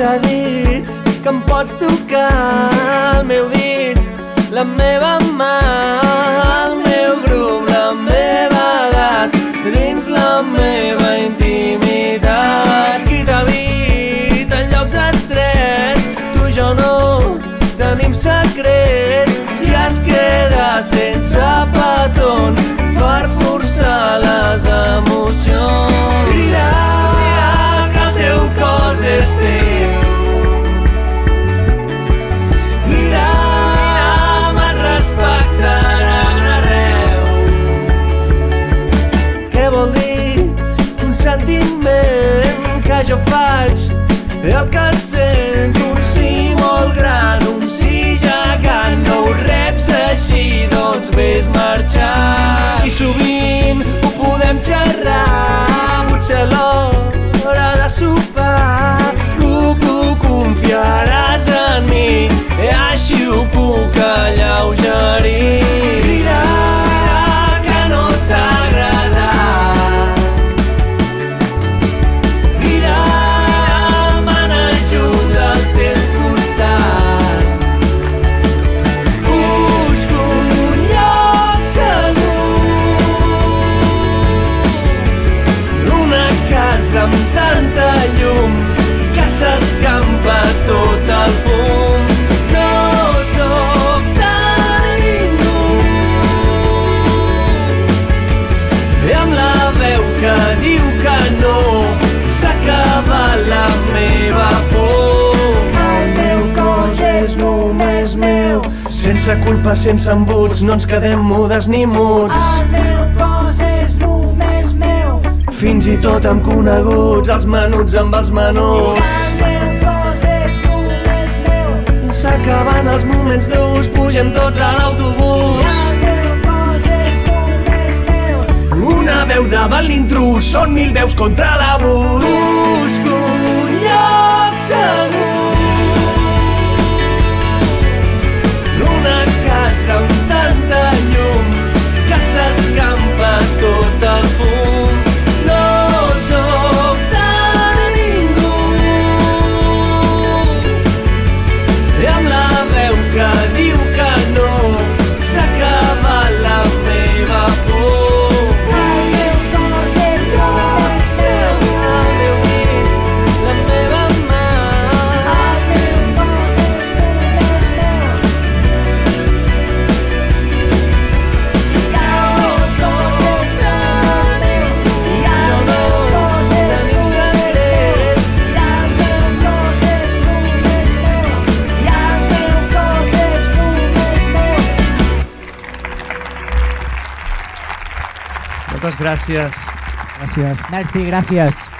t'ha dit que em pots tocar el meu dit, la meva mà, el meu grup, la meva edat, dins la meva intimitat. Qui t'ha vist en llocs estrets, tu i jo no tenim secrets casa amb tanta llum que s'escampa tot el fum. No sóc tan ningú i amb la veu que diu que no s'acaba la meva por. El meu cos és només meu. Sense culpa, sense embuts, no ens quedem mudes ni muts. El meu cos. Fins i tot amb coneguts, els menuts amb els meu. S'acaben els moments durs, pugem tots a l'autobús. Una veu davant l'intrus, són mil veus contra l'abús. Busco un lloc segur. Moltes gràcies. Gràcies. Merci, gràcies.